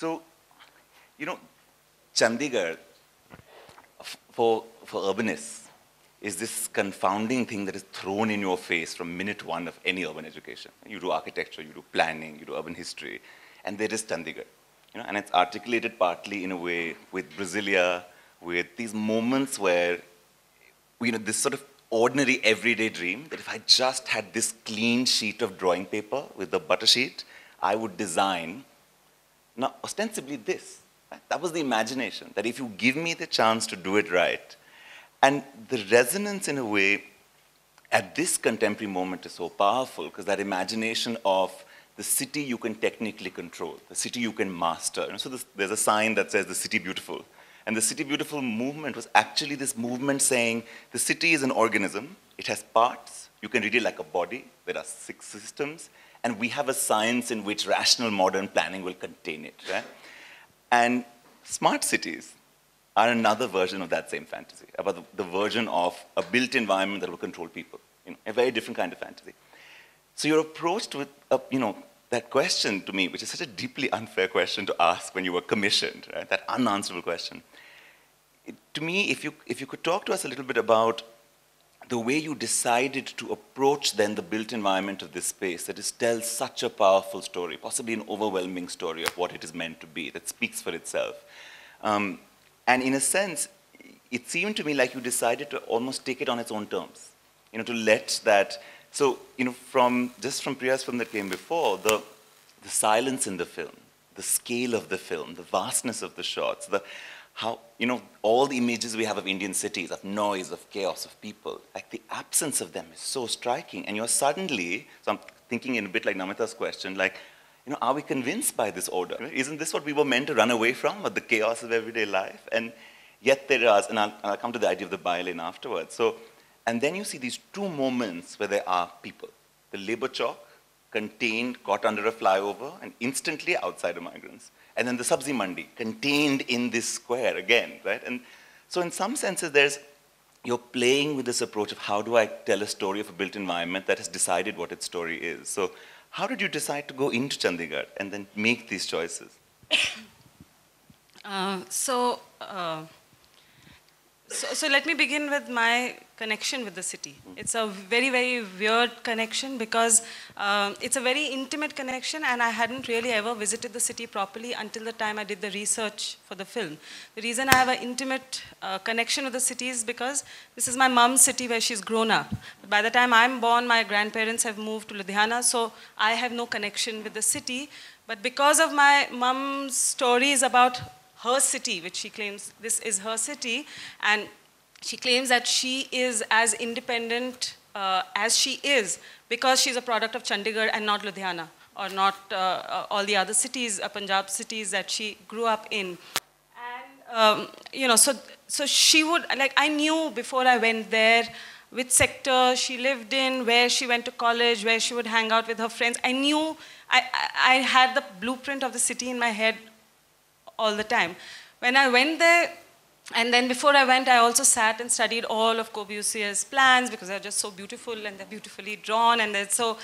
So, you know, Chandigarh, for, for urbanists, is this confounding thing that is thrown in your face from minute one of any urban education. You do architecture, you do planning, you do urban history, and there is Chandigarh. You know, and it's articulated partly in a way with Brasilia, with these moments where, you know, this sort of ordinary everyday dream that if I just had this clean sheet of drawing paper with the butter sheet, I would design, now ostensibly this. Right? That was the imagination, that if you give me the chance to do it right, and the resonance in a way at this contemporary moment is so powerful because that imagination of the city you can technically control, the city you can master. And so there's a sign that says the city beautiful. And the city beautiful movement was actually this movement saying the city is an organism, it has parts, you can read it like a body, there are six systems, and we have a science in which rational modern planning will contain it. Right? And smart cities are another version of that same fantasy, about the, the version of a built environment that will control people. You know, a very different kind of fantasy. So you're approached with, a, you know, that question to me, which is such a deeply unfair question to ask when you were commissioned, right? that unanswerable question. It, to me, if you, if you could talk to us a little bit about the way you decided to approach then the built environment of this space that is tells such a powerful story, possibly an overwhelming story of what it is meant to be, that speaks for itself. Um, and in a sense, it seemed to me like you decided to almost take it on its own terms. You know, to let that, so, you know, from, just from Priya's film that came before, the, the silence in the film, the scale of the film, the vastness of the shots, the, how, you know, all the images we have of Indian cities, of noise, of chaos, of people, like the absence of them is so striking. And you're suddenly, so I'm thinking in a bit like Namita's question, like, you know, are we convinced by this order? Isn't this what we were meant to run away from, or the chaos of everyday life? And yet there is, and I'll, I'll come to the idea of the by-lane afterwards. So, and then you see these two moments where there are people. The labor chowk, contained, caught under a flyover, and instantly outside of migrants. And then the sabzi mandi, contained in this square again, right? And so in some senses, there's, you're playing with this approach of how do I tell a story of a built environment that has decided what its story is. So how did you decide to go into Chandigarh and then make these choices? Uh, so, uh, so, so let me begin with my connection with the city. It's a very, very weird connection because um, it's a very intimate connection and I hadn't really ever visited the city properly until the time I did the research for the film. The reason I have an intimate uh, connection with the city is because this is my mom's city where she's grown up. But by the time I'm born, my grandparents have moved to Ludhiana, so I have no connection with the city. But because of my mom's stories about her city, which she claims this is her city, and she claims that she is as independent uh, as she is because she's a product of Chandigarh and not Ludhiana or not uh, uh all the other cities, uh, Punjab cities that she grew up in. And, um, you know, so, so she would, like, I knew before I went there which sector she lived in, where she went to college, where she would hang out with her friends. I knew, I, I, I had the blueprint of the city in my head all the time. When I went there, and then before I went, I also sat and studied all of Corbusier's plans because they're just so beautiful and they're beautifully drawn and they're so,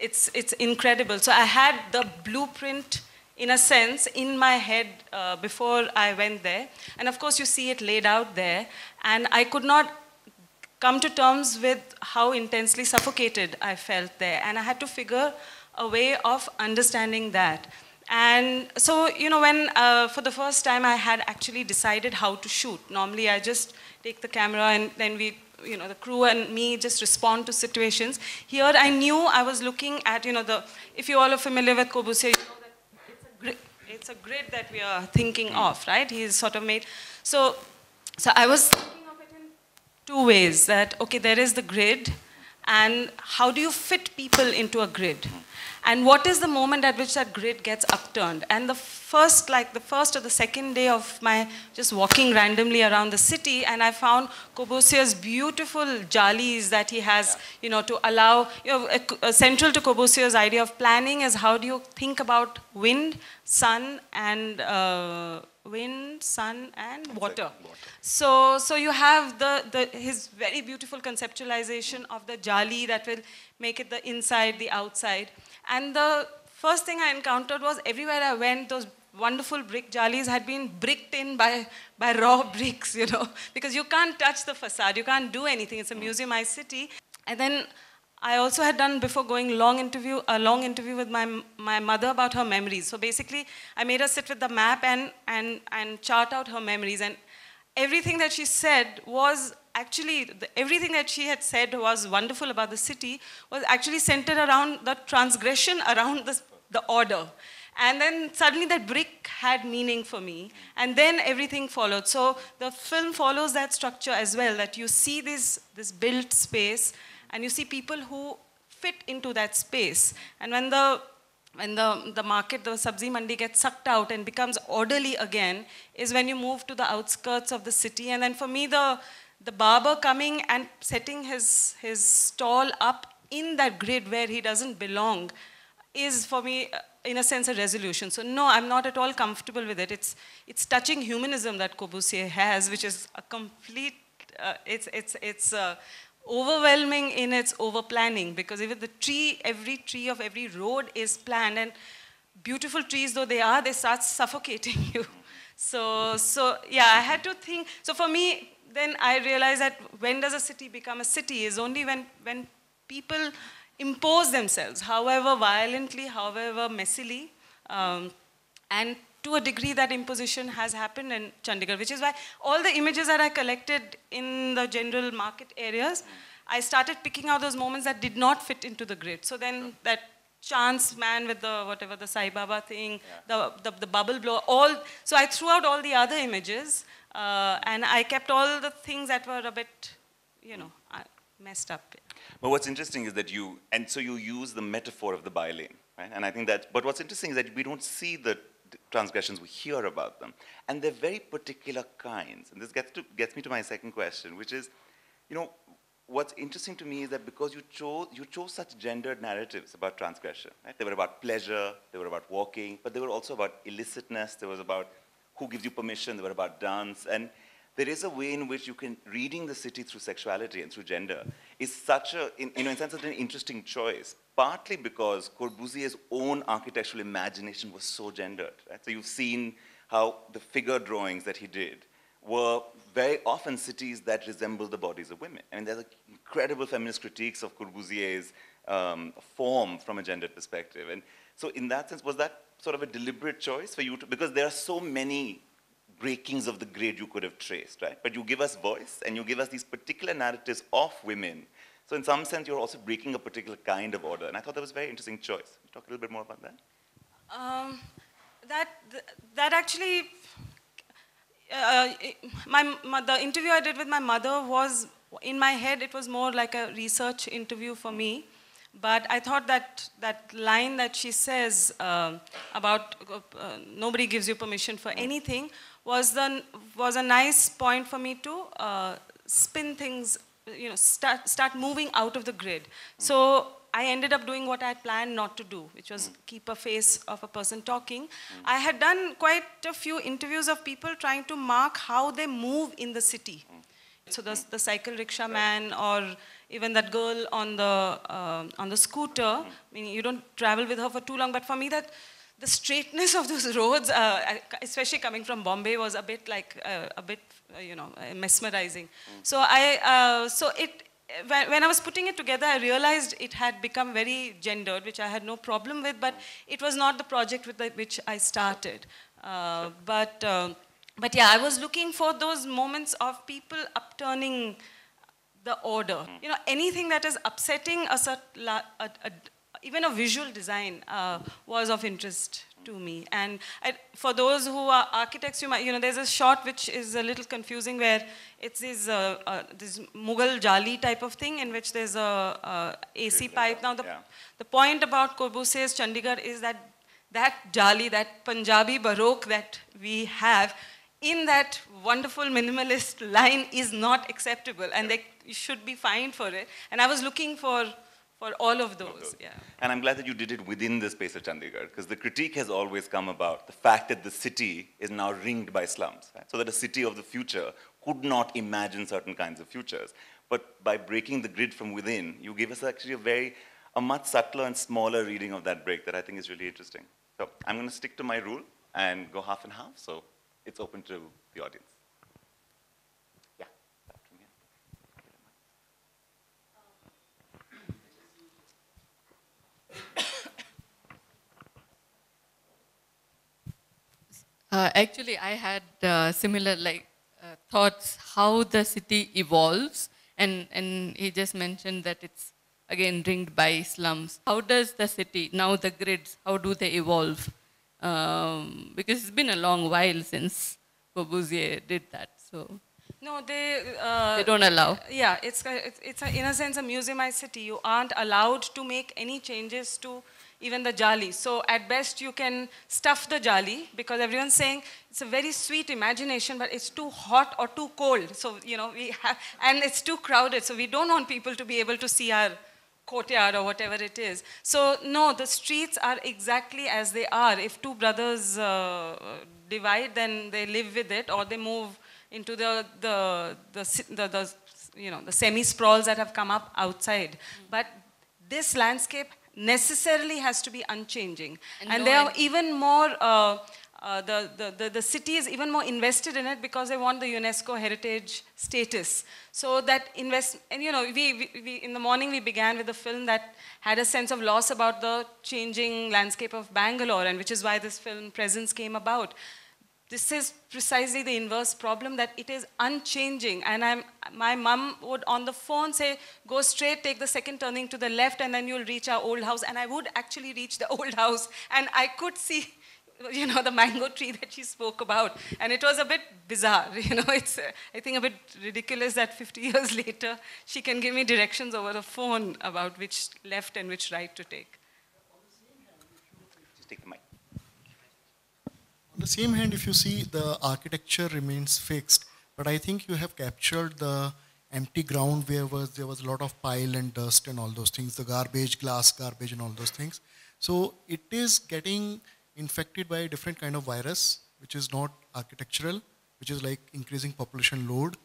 it's, it's incredible. So I had the blueprint in a sense in my head uh, before I went there. And of course you see it laid out there. And I could not come to terms with how intensely suffocated I felt there. And I had to figure a way of understanding that. And so, you know, when uh, for the first time I had actually decided how to shoot. Normally I just take the camera and then we, you know, the crew and me just respond to situations. Here I knew I was looking at, you know, the, if you all are familiar with Corbusier, you know that it's a grid, it's a grid that we are thinking of, right? He's sort of made, so, so I was thinking of it in two ways that, okay, there is the grid and how do you fit people into a grid? And what is the moment at which that grid gets upturned. And the first, like the first or the second day of my just walking randomly around the city, and I found Corbusier's beautiful jalis that he has, you know, to allow, you know, central to Corbusier's idea of planning is how do you think about wind, sun, and uh, wind, sun, and water. water. So, so you have the, the, his very beautiful conceptualization of the jali that will make it the inside, the outside. And the first thing I encountered was everywhere I went, those wonderful brick jalis had been bricked in by, by raw bricks, you know, because you can't touch the facade, you can't do anything. It's a museumized city. And then I also had done before going long interview, a long interview with my, my mother about her memories. So basically, I made her sit with the map and, and, and chart out her memories. And everything that she said was actually, the, everything that she had said was wonderful about the city was actually centered around the transgression around the, the order. And then suddenly that brick had meaning for me. And then everything followed. So the film follows that structure as well, that you see this, this built space and you see people who fit into that space. And when the when the, the market, the sabzi mandi gets sucked out and becomes orderly again, is when you move to the outskirts of the city. And then for me, the, the barber coming and setting his, his stall up in that grid where he doesn't belong is for me, uh, in a sense, a resolution. So no, I'm not at all comfortable with it. It's, it's touching humanism that Corbusier has, which is a complete, uh, it's, it's, it's uh, overwhelming in its over planning because even the tree, every tree of every road is planned and beautiful trees though they are, they start suffocating you. So, so yeah, I had to think. So for me, then I realized that when does a city become a city is only when, when people impose themselves, however violently, however messily, um, and to a degree that imposition has happened in Chandigarh, which is why all the images that I collected in the general market areas, I started picking out those moments that did not fit into the grid. So then that chance man with the whatever the Sai Baba thing, yeah. the, the, the, bubble blow, all, so I threw out all the other images uh, and I kept all the things that were a bit, you know, messed up. But what's interesting is that you, and so you use the metaphor of the by-lane, right? And I think that, but what's interesting is that we don't see the transgressions, we hear about them. And they're very particular kinds. And this gets, to, gets me to my second question, which is, you know, what's interesting to me is that because you chose, you chose such gendered narratives about transgression, right? They were about pleasure, they were about walking, but they were also about illicitness, there was about who gives you permission, they were about dance. And there is a way in which you can, reading the city through sexuality and through gender is such a, in, you know, in sense, an interesting choice partly because Corbusier's own architectural imagination was so gendered. Right? So you've seen how the figure drawings that he did were very often cities that resemble the bodies of women. I mean, there's incredible feminist critiques of Corbusier's um, form from a gendered perspective. And so in that sense, was that sort of a deliberate choice for you to, because there are so many breakings of the grid you could have traced, right? But you give us voice and you give us these particular narratives of women so in some sense, you're also breaking a particular kind of order. And I thought that was a very interesting choice. Can you talk a little bit more about that? Um, that, that actually, uh, my, the interview I did with my mother was, in my head, it was more like a research interview for me. But I thought that that line that she says uh, about uh, nobody gives you permission for anything was, the, was a nice point for me to uh, spin things you know, start, start moving out of the grid. So I ended up doing what I had planned not to do, which was keep a face of a person talking. I had done quite a few interviews of people trying to mark how they move in the city. So the, the cycle rickshaw man or even that girl on the, uh, on the scooter, I mean, you don't travel with her for too long, but for me that the straightness of those roads, uh, especially coming from Bombay, was a bit like, uh, a bit uh, you know, uh, mesmerizing. Mm. So I, uh, so it, when, I was putting it together, I realized it had become very gendered, which I had no problem with, but it was not the project with the, which I started. Uh, but, uh, but yeah, I was looking for those moments of people upturning the order. Mm. You know, anything that is upsetting a, a, a, even a visual design uh, was of interest to me. And I, for those who are architects, you might, you know, there's a shot which is a little confusing where it's this, uh, uh, this Mughal jali type of thing in which there's a, a AC pipe. Now, the, yeah. the point about Corbusier's Chandigarh is that that jali, that Punjabi Baroque that we have, in that wonderful minimalist line is not acceptable and they should be fined for it. And I was looking for for all of those. Yeah. And I'm glad that you did it within the space of Chandigarh, because the critique has always come about the fact that the city is now ringed by slums, right? so that a city of the future could not imagine certain kinds of futures. But by breaking the grid from within, you give us actually a very, a much subtler and smaller reading of that break that I think is really interesting. So I'm going to stick to my rule. and go half and half. So it's open to the audience. Yeah. that from here. Uh, actually, I had uh, similar like uh, thoughts how the city evolves, and and he just mentioned that it's again ringed by slums. How does the city now the grids? How do they evolve? Um, because it's been a long while since Corbusier did that, so No, they. Uh, they don't allow. Yeah, it's, it's a, in a sense a museumized city. You aren't allowed to make any changes to even the jali. So at best you can stuff the jali because everyone's saying it's a very sweet imagination, but it's too hot or too cold. So, you know, we have, and it's too crowded. So we don't want people to be able to see our courtyard or whatever it is. So no, the streets are exactly as they are. If two brothers uh, divide, then they live with it or they move into the, the, the, the, the you know, the semi-sprawls that have come up outside. But this landscape necessarily has to be unchanging. And And, no they are even more, uh, uh, the, the, the, the city is even more invested in it because they want the UNESCO heritage status. So that invest, and you know, we, we, we, in the morning we began with a film that had a sense of loss about the changing landscape of Bangalore, and which is why this film Presence came about. This is precisely the inverse problem that it is unchanging. And I'm, my mum would on the phone say, go straight, take the second turning to the left, and then you'll reach our old house. And I would actually reach the old house. And I could see, you know, the mango tree that she spoke about. And it was a bit bizarre. You know, it's, uh, I think, a bit ridiculous that 50 years later, she can give me directions over the phone about which left and which right to take. Take the mic. On the same hand, if you see the architecture remains fixed, but I think you have captured the empty ground where was there was a lot of pile and dust and all those things, the garbage, glass garbage and all those things. So it is getting infected by a different kind of virus, which is not architectural, which is like increasing population load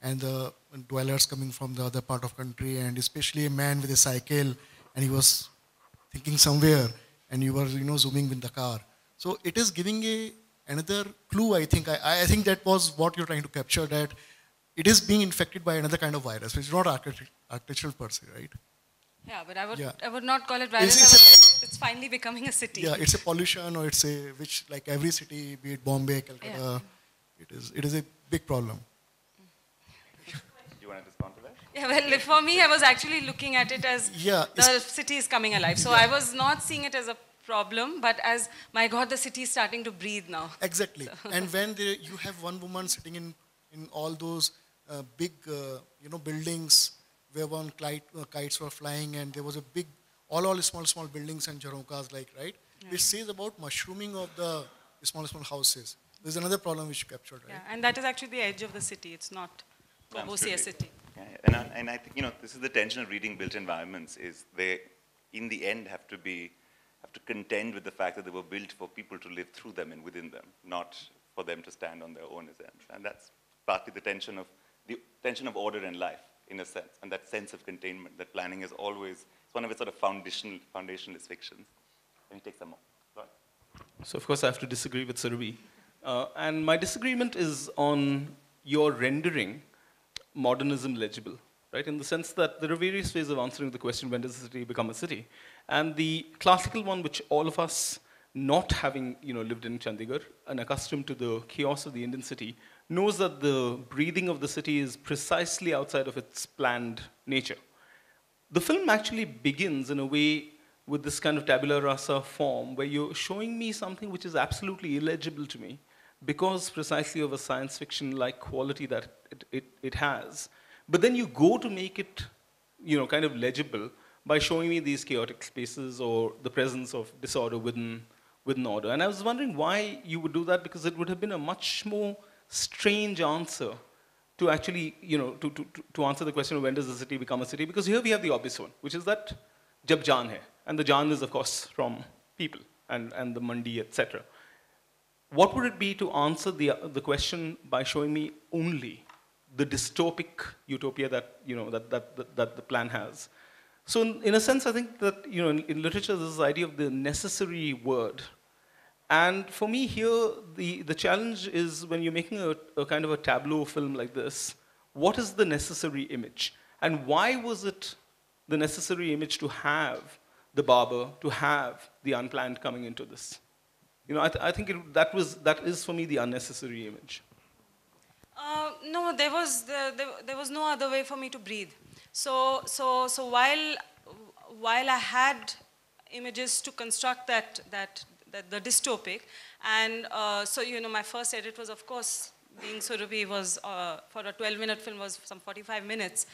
and the dwellers coming from the other part of country and especially a man with a cycle and he was thinking somewhere and you were you know zooming with the car so it is giving a another clue i think i, I think that was what you're trying to capture that it is being infected by another kind of virus which is not architect- architectural per se right Yeah, but I would, Yeah. I would not call it virus. It's- I it's would say it's finally becoming a city. yeah it's a pollution or it's a which like every city be it bombay calcutta it is it is a big problem Do you want to respond to that? Yeah, well, for me, I was actually looking at it as Yeah, the city is coming alive. So I was not seeing it as a problem, but as, my God, the city is starting to breathe now. Exactly. and when there, you have one woman sitting in, in all those uh, big, uh, you know, buildings where one kite, uh, kites were flying and there was a big, all, all small, small buildings and jharokhas like, right? It says about mushrooming of the small, small houses. There's another problem which you captured, right? Yeah, and that is actually the edge of the city. It's not Corbusier Absolutely. city. Yeah, yeah. and, I, and I think you know this is the tension of reading built environments is they, in the end, have to be have to contend with the fact that they were built for people to live through them and within them, not for them to stand on their own as ends. And that's partly the tension of the tension of order and life, in a sense, and that sense of containment. That planning is always it's one of its sort of foundational foundationalist fictions. Let me take some more. So, of course, I have to disagree with Surabhi. Uh, and my disagreement is on your rendering modernism legible, right? In the sense that there are various ways of answering the question when does a city become a city? And the classical one, which all of us, not having you know, lived in Chandigarh and accustomed to the chaos of the Indian city, knows that the breathing of the city is precisely outside of its planned nature. The film actually begins in a way with this kind of tabula rasa form where you're showing me something which is absolutely illegible to me because precisely of a science fiction like quality that it, it, it has. But then you go to make it, you know, kind of legible by showing me these chaotic spaces or the presence of disorder within, within order. And I was wondering why you would do that because it would have been a much more strange answer to actually, you know, to, to, to- answer the question of when does the city become a city, because here we have the obvious one, which is that jab jaan hai. And the jaan is, of course, from people and, and the mandi, etc. What would it be to answer the, the question by showing me only the dystopic utopia that, you know, that, that, that, that the plan has? So in, in a sense, I think that, you know, in, in literature, there's this idea of the necessary word. And for me here, the, the challenge is when you're making a, a kind of a tableau film like this, what is the necessary image? And why was it the necessary image to have the barber, to have the unplanned coming into this? You know, I, th- I think it, that, was, that is for me the unnecessary image. No, there was the, there, there was no other way for me to breathe. So so so while while I had images to construct that that, that the dystopic, and uh, so you know my first edit was of course being Surabhi was uh, for a 12-minute film was some 45 minutes,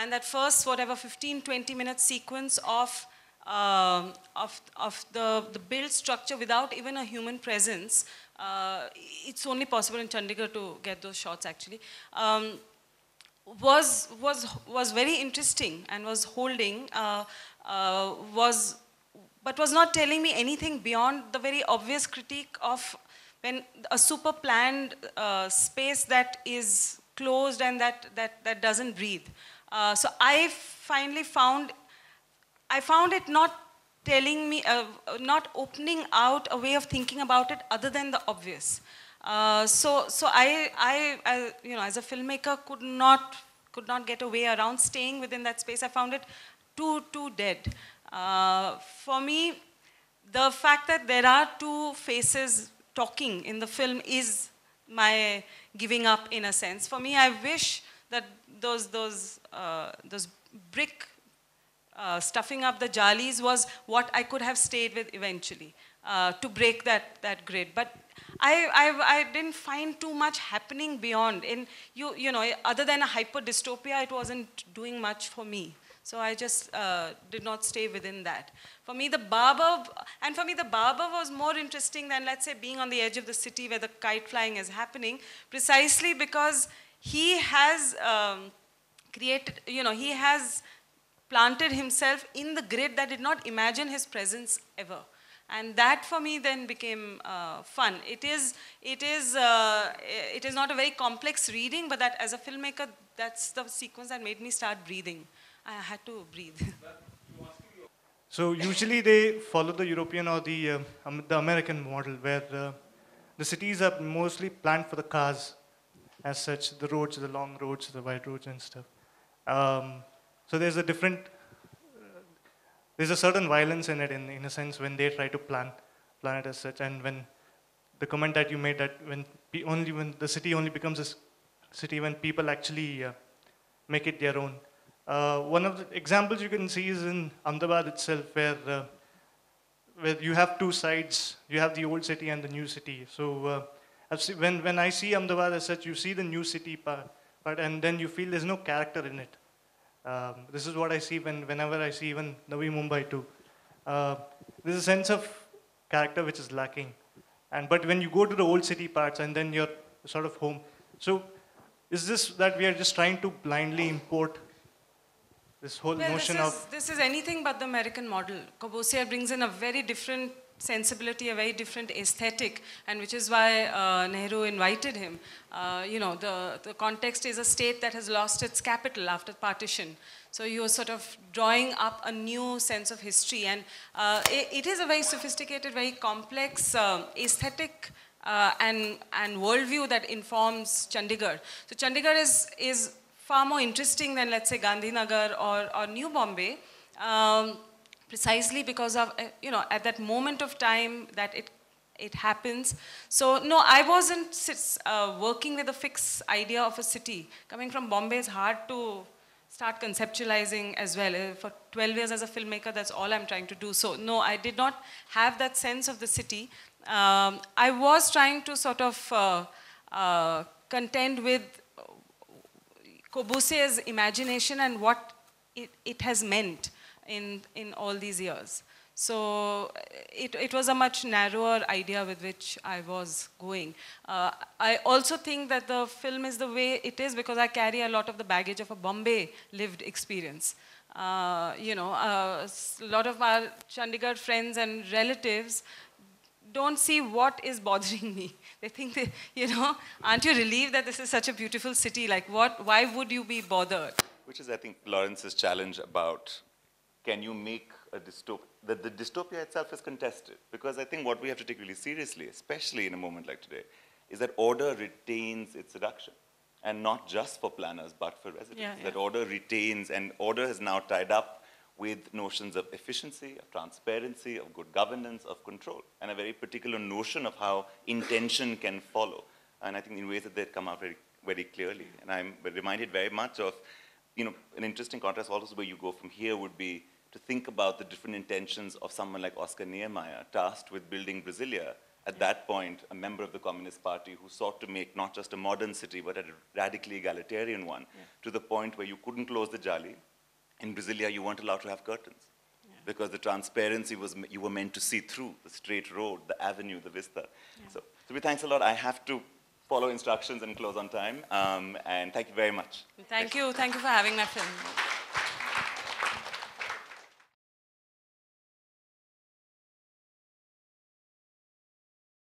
and that first whatever 15 20 minute sequence of um, of, of the, the build structure without even a human presence. Uh, it's only possible in Chandigarh to get those shots actually. Um, was, was, was very interesting and was holding, uh, uh, was, but was not telling me anything beyond the very obvious critique of when a super planned uh, space that is closed and that, that, that doesn't breathe. Uh, so I finally found I found it not telling me, uh, not opening out a way of thinking about it other than the obvious. Uh, so, so I, I, I, you know, as a filmmaker, could not, could not get away around staying within that space. I found it too, too dead. Uh, for me, the fact that there are two faces talking in the film is my giving up in a sense. For me, I wish that those, those, uh, those brick uh, stuffing up the jalis was what I could have stayed with eventually uh, to break that, that grid. But I, I, I, didn't find too much happening beyond. In, you, you know, other than a hyper dystopia, it wasn't doing much for me. So I just uh, did not stay within that. For me, the barber, and for me, the barber was more interesting than, let's say, being on the edge of the city where the kite flying is happening, precisely because he has um, created, you know, he has planted himself in the grid that did not imagine his presence ever. And that for me then became uh, fun. It is, it, is, uh, it is not a very complex reading, but that as a filmmaker, that's the sequence that made me start breathing. I had to breathe. So usually they follow the European or the, uh, um, the American model where uh, the cities are mostly planned for the cars as such, the roads, the long roads, the wide roads and stuff. Um, so there's a different, uh, there's a certain violence in it in, in a sense when they try to plan, plan it as such. And when the comment that you made that when only when the city only becomes a city when people actually uh, make it their own. Uh, one of the examples you can see is in Ahmedabad itself, where uh, where you have two sides. You have the old city and the new city. So uh, when when I see Ahmedabad as such, you see the new city part, part, and then you feel there's no character in it. Um, this is what I see when, whenever I see even Navi Mumbai too. Uh, there's a sense of character which is lacking. And, but when you go to the old city parts and then you're sort of home. So is this that we are just trying to blindly import this whole well, notion this is, of... This is anything but the American model. Corbusier brings in a very different sensibility, a very different aesthetic, and which is why uh, Nehru invited him. Uh, you know, the, the context is a state that has lost its capital after partition. So you're sort of drawing up a new sense of history, and uh, it, it is a very sophisticated, very complex uh, aesthetic uh, and, and worldview that informs Chandigarh. So Chandigarh is, is far more interesting than, let's say, Gandhinagar or, or New Bombay. Um, precisely because of, uh, you know, at that moment of time that it, it happens. So no, I wasn't uh, working with a fixed idea of a city. Coming from Bombay is hard to start conceptualizing as well. Uh, for 12 years as a filmmaker, that's all I'm trying to do. So no, I did not have that sense of the city. Um, I was trying to sort of uh, uh, contend with Corbusier's imagination and what it, it has meant in, in all these years. So it, it was a much narrower idea with which I was going. Uh, I also think that the film is the way it is because I carry a lot of the baggage of a Bombay lived experience. Uh, you know, uh, a lot of our Chandigarh friends and relatives don't see what is bothering me. They think, that, you know, aren't you relieved that this is such a beautiful city? Like, what, why would you be bothered? Which is, I think, Lawrence's challenge about can you make a dystopia, that the dystopia itself is contested. Because I think what we have to take really seriously, especially in a moment like today, is that order retains its seduction. And not just for planners, but for residents. Yeah, That order retains, and order is now tied up with notions of efficiency, of transparency, of good governance, of control, and a very particular notion of how intention can follow. And I think in ways that they come out very, very clearly. And I'm reminded very much of, you know, an interesting contrast also where you go from here would be to think about the different intentions of someone like Oscar Niemeyer, tasked with building Brasilia. At that point, a member of the Communist Party who sought to make not just a modern city, but a radically egalitarian one, to the point where you couldn't close the Jali. In Brasilia, you weren't allowed to have curtains because the transparency was you were meant to see through the straight road, the avenue, the vista. So, so we thanks a lot. I have to follow instructions and close on time. Um, and thank you very much. Thank you. Thank you for having my film.